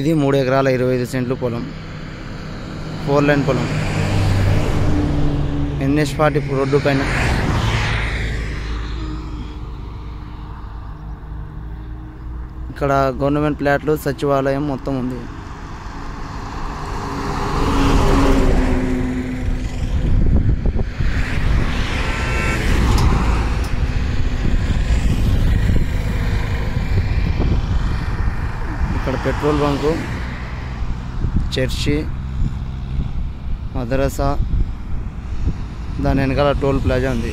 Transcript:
ఇది మూడు ఎకరాల ఇరవై ఐదు సెంట్లు పొలం. ఫోర్ లైన్ పొలం. ఎన్ఎస్ పార్టీ రోడ్డు పైన. ఇక్కడ గవర్నమెంట్ ప్లాట్లు సచివాలయం మొత్తం ఉంది. ఇక్కడ పెట్రోల్ బంకు చర్చి మదరసా దాని వెనకాల టోల్ ప్లాజా ఉంది.